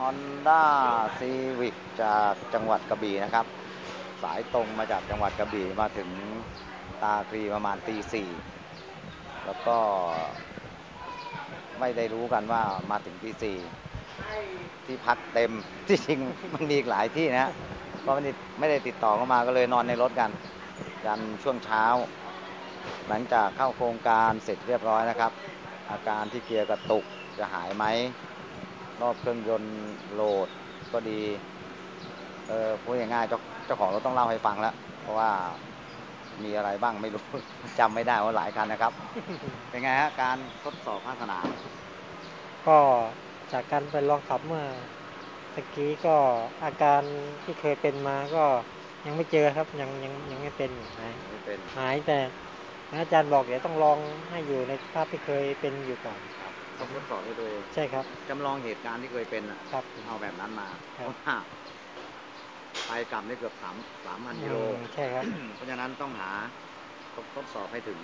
Honda Civic จากจังหวัดกระบี่นะครับ สายตรงมาจากจังหวัดกระบี่มาถึงตาคลีประมาณตีสี่แล้วก็ไม่ได้รู้กันว่ามาถึงตีสี่ที่พักเต็มที่จริงมันมีอีกหลายที่นะก็ไม่ได้ไม่ได้ติดต่อเข้ามาก็เลยนอนในรถกันยันช่วงเช้า หลังจากเข้าโครงการเสร็จเรียบร้อยนะครับ อาการที่เกียร์กระตุกจะหายไหม รอบเครื่องยนต์โหลดก็ดี เออพูดง่ายๆเจ้าเจ้าของรถต้องเล่าให้ฟังแล้ว เพราะว่ามีอะไรบ้างไม่รู้จำไม่ได้ว่าหลายคันนะครับ เป็นไงฮะการทดสอบภาคสนามก็จากการไปลองขับเมื่อตะกี้ก็อาการที่เคยเป็นมาก็ยังไม่เจอครับยังยังยังไม่เป็นหายไม่เป็นหายแต่อาจารย์บอกเดี๋ยวต้องลองให้อยู่ในสภาพที่เคยเป็นอยู่ก่อน ครับต้องทดสอบด้วยตัวเองใช่ครับจำลองเหตุการณ์ที่เคยเป็นอะครับเอาแบบนั้นมาครัเพบราะว่าไปกลับนี่เกือบสามสามพันกิโลอืมใช่ครับ เพราะฉะนั้นต้องหาทดทดสอบให้ถึง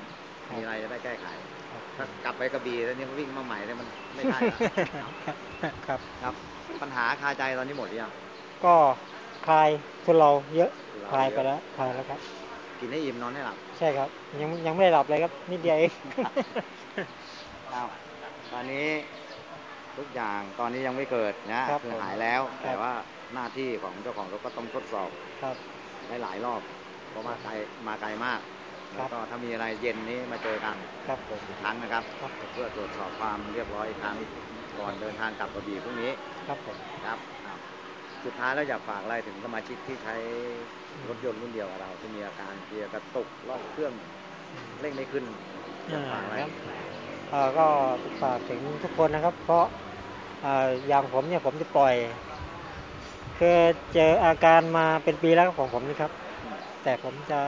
ครับมีอะไรจะได้แก้ไขครับถ้ากลับไปกระบี่แล้วนี่วิ่งมาใหม่เนี่ยมันไม่ได้อะครับครับครับ ปัญหาคาใจตอนนี้หมดหรือยังก็คลายทุเราเยอะเราคลายไปเยอะแล้วคลายแล้วครับ กินให้อิ่มนอนให้หลับ ใช่ครับ ยังยังไม่ได้หลับเลยครับนิดเดียวเองครับ ตอนนี้ทุกอย่างตอนนี้ยังไม่เกิดนะครับคือผมหายแล้ว ครับ แต่ว่าหน้าที่ของเจ้าของรถก็ต้องทดสอบครับ ได้หลายรอบ เพราะว่าไกลมาไกลมาก ครัแล้วบก็ถ้ามีอะไรเย็นนี้มาเจอกันครับผม อีกครั้งนะครับ ครับผมเพื่อตรวจสอบความเรียบร้อยอีกครั้งก่อนเดินทางกลับกระบี่พรุ่งนี้ครับผม ครับอ้าวสุดท้ายแล้วอยากฝากอะไรถึงสมาชิกที่ใช้รถยนต์รุ่นเดียวกับเราที่มีอาการเกียร์กระตุกรอบเครื่องเร่งไม่ขึ้นอยากฝากอะไร ครับเอ่อ ก็ฝากถึงทุกคนนะครับ เพราะอย่างผมเนี่ยผมจะปล่อยคือเจออาการมาเป็นปีแล้วของผมนะครับ แต่ผมจะ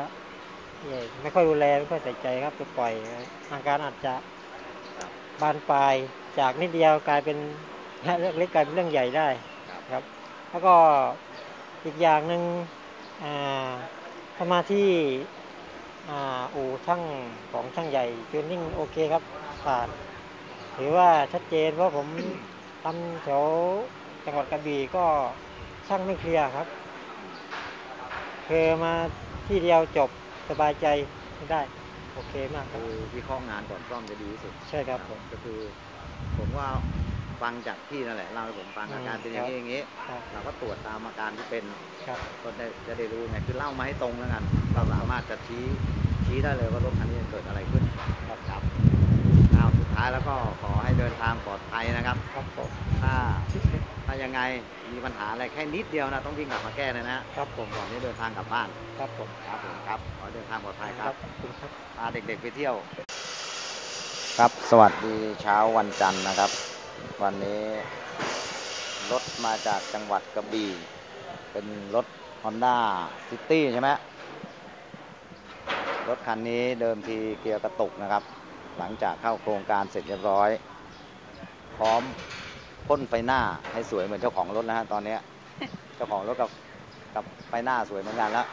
ไม่ค่อยดูแลไม่ค่อยใส่ใจครับจะปล่อยอาการอาจจะบานปลายจากนิดเดียวกลายเป็นเรื่องเล็กกลายเป็นเรื่องใหญ่ได้ครับ แล้วก็อีกอย่างหนึ่งอ่าถ้ามาที่อ,อู่ช่างของช่างใหญ่จูนนิ่งโอเคครับ ผ่านถือว่าชัดเจนเพราะผมทำแถวจังหวัดกระบี่ก็ช่างไม่เคลียร์ครับเคยมาที่เดียวจบสบายใจไม่ได้ โอเคมากครับคือวิเคราะห์งานก่อนซ่อมจะดีที่สุดใช่ครับผมก็คือ ผมว่าฟังจากพี่นั่นแหละเล่าให้ผมฟังอืมอาการเป็นอย่างนี้อย่างนี้ครับเราก็ตรวจตามอาการที่เป็นครับก็ได้จะได้รู้ไงคือเล่ามาให้ตรงแล้วกัน เราสามารถจะชี้ชี้ได้เลยว่ารถคันนี้เกิดอะไรขึ้นครับครับอ้าวสุด ท้ายแล้วก็ขอให้เดินทางปลอดภัยนะครับ ครับผมถ้าถ้ายังไงมีปัญหาอะไรแค่นิดเดียวนะต้องวิ่งกลับมาแก้เลยนะครับผมก่อนที่เดินทางกลับบ้าน ครับผมครับผมครับขอให้เดินทางปลอดภัยครับขอบคุณครับพาเด็กๆไปเที่ยว ครับสวัสดีเช้าวันจันทร์นะครับ วันนี้รถมาจากจังหวัดกระบี่ เป็นรถ Honda City ใช่ไหมรถคันนี้เดิมทีเกียร์กระตุกนะครับ หลังจากเข้าโครงการเสร็จเรียบร้อย พร้อมพ่นไฟหน้าให้สวยเหมือนเจ้าของรถนะฮะตอนเนี้ยเจ้าของรถกับกับไฟหน้าสวยเหมือนกันแล้ว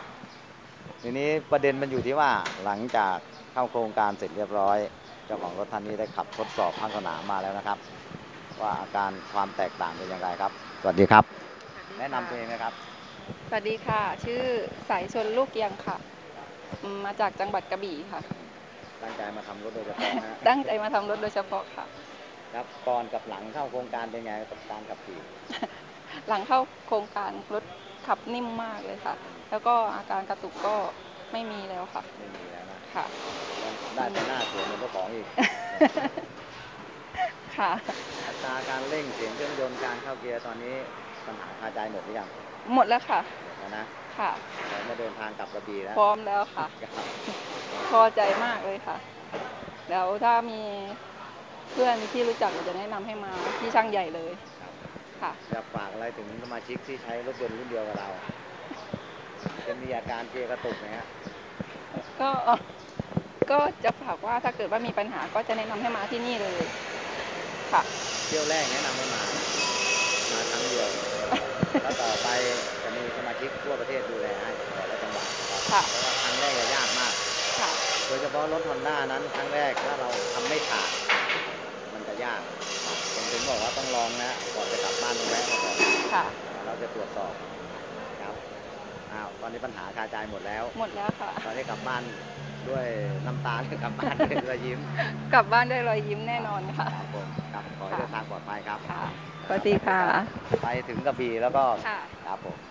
ทีนี้ประเด็นมันอยู่ที่ว่าหลังจากเข้าโครงการเสร็จเรียบร้อย เจ้าของรถท่านนี้ได้ขับทดสอบภาคสนามมาแล้วนะครับ ว่าอาการความแตกต่างเป็นอย่างไรครับ สวัสดีครับ แนะนำตัวเองนะครับ สวัสดีค่ะ ชื่อสายชนลูกเกียงค่ะอืมมาจากจังหวัดกระบี่ค่ะตั้งใจ มาทำรถโดยเฉพาะนะฮะตั้งใจมาทำรถโดยเฉพาะค่ะ ครับก่อนกับหลังเข้าโครงการเป็นไงกับการขับขี่หลังเข้าโครงการรถขับนิ่มมากเลยค่ะ แล้วก็อาการกระตุกก็ไม่มีแล้วค่ะไม่มีแล้วนะค่ะได้ไปหน้าสวยเหมือนเจ้าของอีกค่ะอัตราการเร่งเสียงเครื่องยนต์การเข้าเกียร์ตอนนี้ปัญหาคาใจหมดหรือยังหมดแล้วค่ะหมดแล้วนะค่ะเรามาเดินทางกลับกระบี่แล้วพร้อมแล้วค่ะครับพอใจมากเลยค่ะ แล้วถ้ามีเพื่อนที่รู้จักเดี๋ยวจะแนะนำให้มาที่ช่างใหญ่เลยครับค่ะอยากฝากอะไรถึงสมาชิกที่ใช้รถยนต์รุ่นเดียวกับเราจะมีอาการเกียร์กระตุกไหมฮะก็ก็จะฝากว่าถ้าเกิดว่ามีปัญหาก็จะแนะนำให้มาที่นี่เลย ค่ะเที่ยวแรกแนะนำให้มามาครั้งเดียวแล้วต่อไปจะมีสมาชิกทั่วประเทศดูแลให้แต่ละจังหวัดครับค่ะเพราะว่าครั้งแรกจะยากมากค่ะโดยเฉพาะรถฮอนด้านั้นครั้งแรกถ้าเราทำไม่ขาดมันจะยากผมถึงบอกว่าต้องลองนะ ก่อนจะกลับบ้านต้องแวะมาก่อนค่ะ เราจะตรวจสอบครับอ้าวตอนนี้ปัญหาคาใจหมดแล้ว หมดแล้วค่ะ ตอนนี้กลับบ้านด้วยน้ำตาหรือกลับบ้านด้วยรอยยิ้ม กลับบ้านได้รอยยิ้มแน่นอนค่ะครับผมครับขอให้เดินทางปลอดภัยครับ ค่ะสวัสดีค่ะ ไปถึงกระบี่แล้วก็ค่ะครับผม